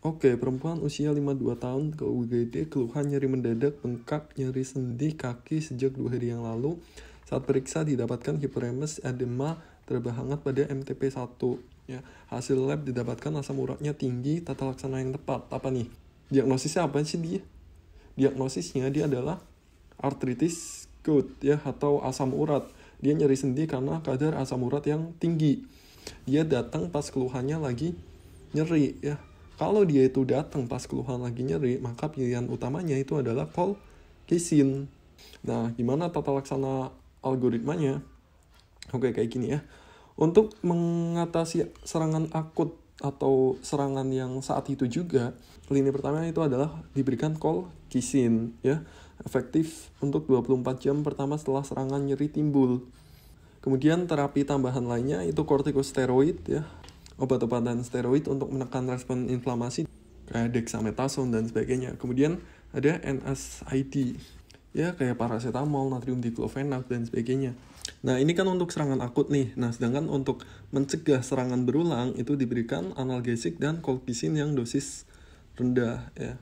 Oke, perempuan usia 52 tahun ke UGD keluhan nyeri mendadak, bengkak, nyeri sendi kaki sejak dua hari yang lalu. Saat periksa didapatkan hiperemes edema terbaik hangat pada MTP1. Ya, hasil lab didapatkan asam uratnya tinggi, tata laksana yang tepat. Apa nih? Diagnosisnya apa sih dia? Diagnosisnya dia adalah artritis gout ya atau asam urat. Dia nyeri sendi karena kadar asam urat yang tinggi. Dia datang pas keluhannya lagi nyeri ya kalau dia itu datang pas keluhan lagi nyeri, maka pilihan utamanya itu adalah call kisin. Nah, gimana tata laksana algoritmanya? Oke, kayak gini ya. Untuk mengatasi serangan akut atau serangan yang saat itu juga, lini pertama itu adalah diberikan call kisin ya. Efektif untuk 24 jam pertama setelah serangan nyeri timbul. Kemudian terapi tambahan lainnya itu kortikosteroid ya obat-obatan steroid untuk menekan respon inflamasi kayak dexamethasone dan sebagainya. Kemudian ada NSAID ya kayak paracetamol, natrium diklofenak dan sebagainya. Nah, ini kan untuk serangan akut nih. Nah, sedangkan untuk mencegah serangan berulang itu diberikan analgesik dan colchicine yang dosis rendah ya.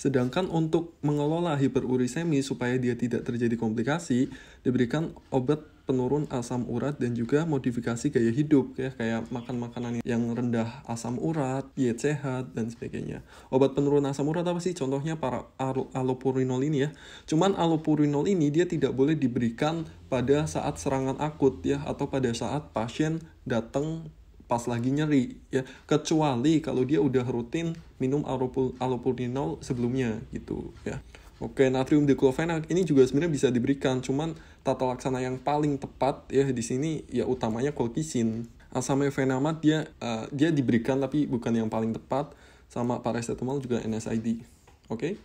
Sedangkan untuk mengelola hiperurisemi supaya dia tidak terjadi komplikasi, diberikan obat penurun asam urat dan juga modifikasi gaya hidup ya kayak makan makanan yang rendah asam urat, diet sehat dan sebagainya. Obat penurun asam urat apa sih? Contohnya para allopurinol ini ya. Cuman allopurinol ini dia tidak boleh diberikan pada saat serangan akut ya atau pada saat pasien datang pas lagi nyeri ya kecuali kalau dia udah rutin minum allopurinol sebelumnya gitu ya Oke, natrium diklofenak ini juga sebenarnya bisa diberikan, cuman tata laksana yang paling tepat ya di sini ya utamanya colchicine. Asam efenamat dia uh, dia diberikan tapi bukan yang paling tepat sama paracetamol juga NSAID. Oke?